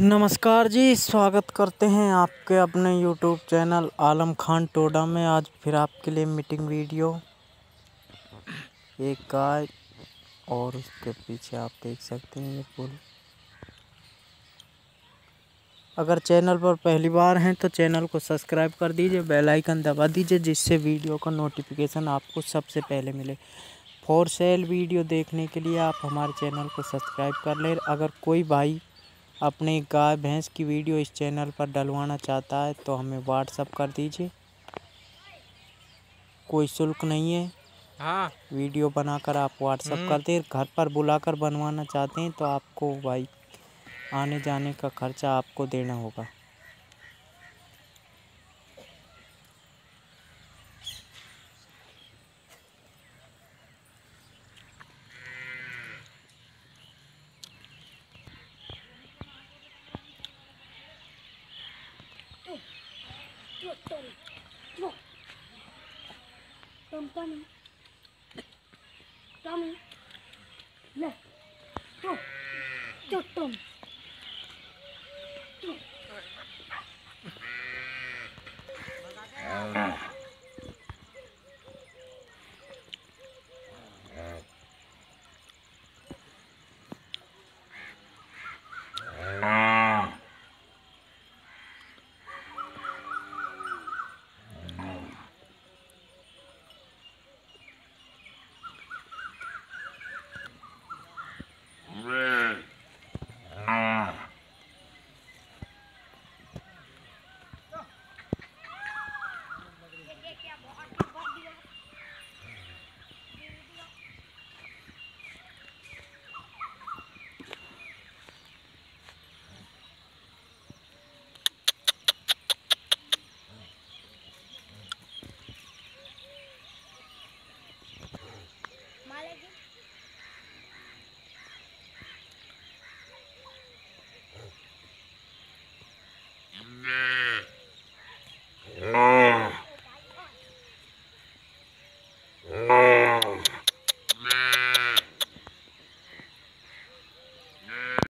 नमस्कार जी, स्वागत करते हैं आपके अपने यूट्यूब चैनल आलम खान टोडा में। आज फिर आपके लिए मीटिंग वीडियो एक गाय और उसके पीछे आप देख सकते हैं ये पुल अगर चैनल पर पहली बार हैं तो चैनल को सब्सक्राइब कर दीजिए, बेल आइकन दबा दीजिए, जिससे वीडियो का नोटिफिकेशन आपको सबसे पहले मिले। फॉर सेल वीडियो देखने के लिए आप हमारे चैनल को सब्सक्राइब कर लें। अगर कोई भाई अपने गाय भैंस की वीडियो इस चैनल पर डलवाना चाहता है तो हमें व्हाट्सअप कर दीजिए। कोई शुल्क नहीं है। हाँ। वीडियो बनाकर आप व्हाट्सअप कर दें घर पर बुलाकर बनवाना चाहते हैं तो आपको भाई आने जाने का खर्चा आपको देना होगा। Tommy. Tommy. Left. Go. Go, Tom. Mm.